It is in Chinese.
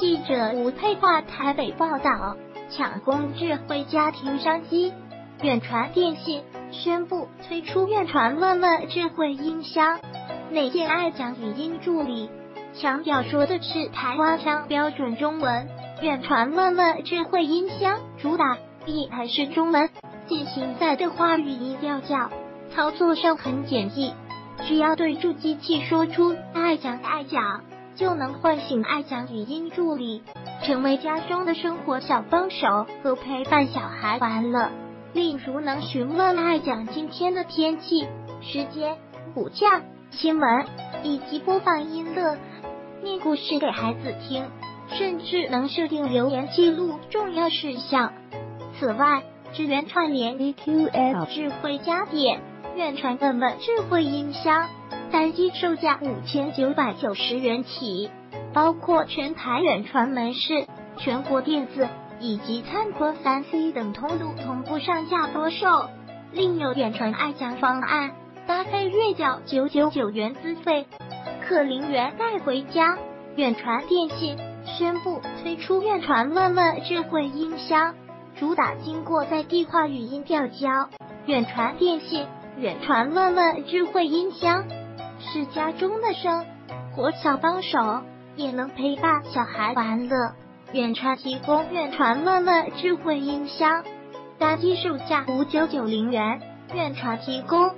记者吴佩华台北报道，抢攻智慧家庭商机。远传电信宣布推出远传乐乐智慧音箱，内建爱讲语音助理，强调说的是台湾腔标准中文。远传乐乐智慧音箱主打一还是中文，进行在对话语音调教，操作上很简易。只要对住机器说出“爱讲爱讲”，就能唤醒爱讲语音助理，成为家中的生活小帮手和陪伴小孩玩乐。例如能询问爱讲今天的天气、时间、股价、新闻，以及播放音乐、念故事给孩子听，甚至能设定留言记录重要事项。此外，支援串联 EQL 智慧家电。远传乐乐智慧音箱，单机售价五千九百九十元起，包括全台远传门市、全国电子以及灿坤三 C 等通路同步上架播售。另有远传爱讲方案，搭配月缴九九九元资费，可零元带回家。远传电信宣布推出远传乐乐智慧音箱，主打经过在地化语音调教。远传电信。远传乐乐智慧音箱是家中的生活小帮手，也能陪伴小孩玩乐。远传提供远传乐乐智慧音箱，单机售价五九九零元。远传提供